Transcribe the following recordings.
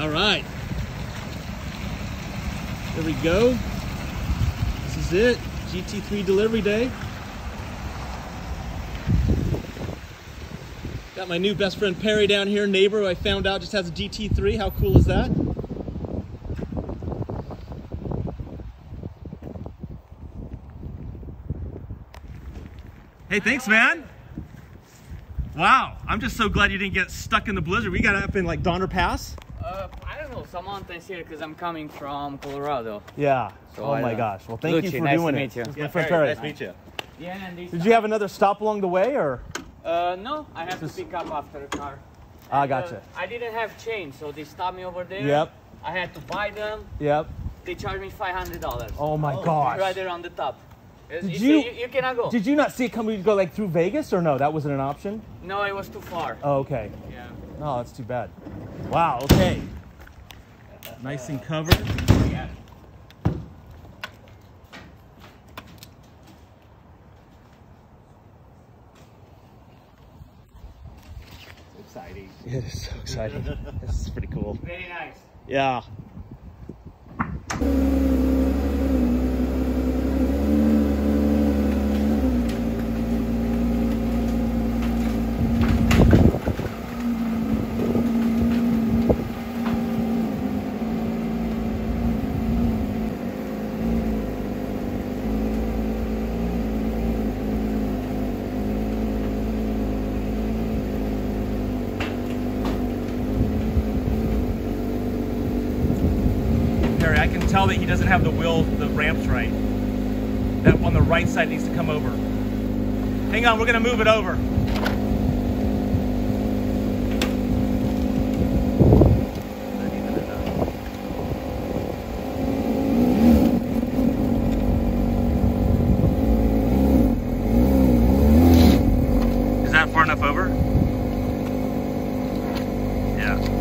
All right. There we go. This is it. GT3 delivery day. Got my new best friend Perry down here, neighbor who I found out just has a GT3. How cool is that? Hey, thanks, man. Wow, I'm just so glad you didn't get stuck in the blizzard. We got up in like Donner Pass. Uh, I don't know, some mountains here because I'm coming from Colorado. Yeah. So oh I my don't- gosh. Well, thank Lucci, you for nice to doing meet it. you. My friend Perry. Nice to meet you. Yeah, and this Did you have another stop along the way, or? Uh, no, I have to pick up after the car. Ah, And, uh, gotcha. I didn't have change, so they stopped me over there. Yep. I had to buy them. Yep. They charged me $500. Oh my gosh. Right there on the top. Did it's- you- you, you cannot go. Did you not see it coming to go like through Vegas, or no? That wasn't an option. no, it was too far. Oh, okay. Yeah. Oh, that's too bad. Wow. Okay. Nice and covered. yeah. Exciting. It is so exciting. this is pretty cool. Very nice. Yeah. Perry, I can tell that he doesn't have the wheel, the ramps right. That on the right side needs to come over. Hang on, we're gonna move it over. Is that far enough over? Yeah.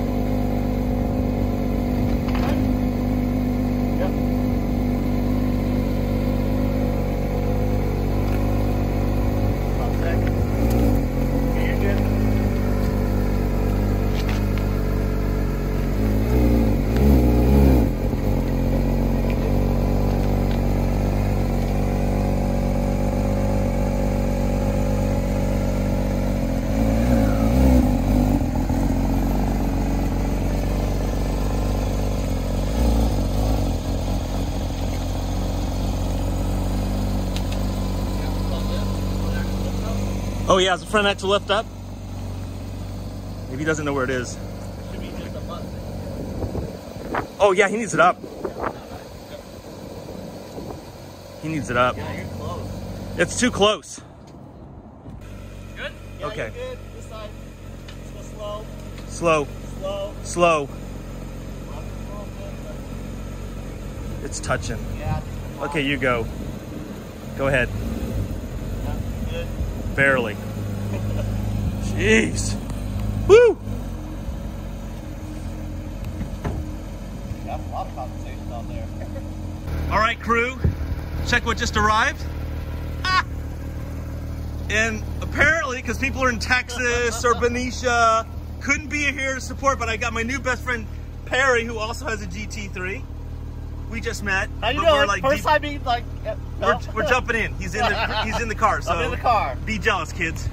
Oh yeah, is the front to lift up? Maybe he doesn't know where it is. Oh yeah, he needs it up. He needs it up. It's too close. Good? Okay. Good. This side. Slow. Slow, Slow. slow. Rock and roll, good. It's touching. Yeah. Okay, you go. Go ahead. Barely. Jeez. Woo! Got a lot of conversation on there. All right, crew, check what just arrived. Ah! And apparently, because people are in Texas or Benicia, couldn't be here to support, but I got my new best friend Perry, who also has a GT3. We just met. How you doing? We're like First deep- time meeting like. uh, we're, we're jumping in. He's in the he's in the car. So I'm in the car. be jealous, kids.